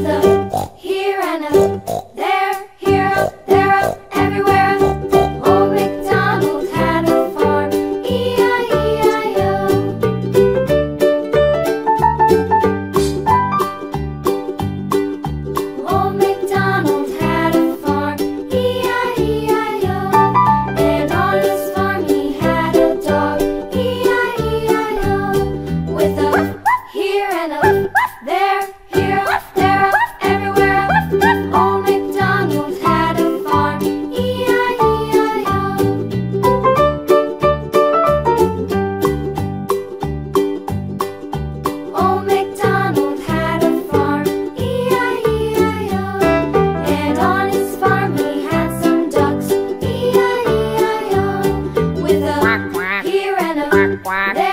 with a quack.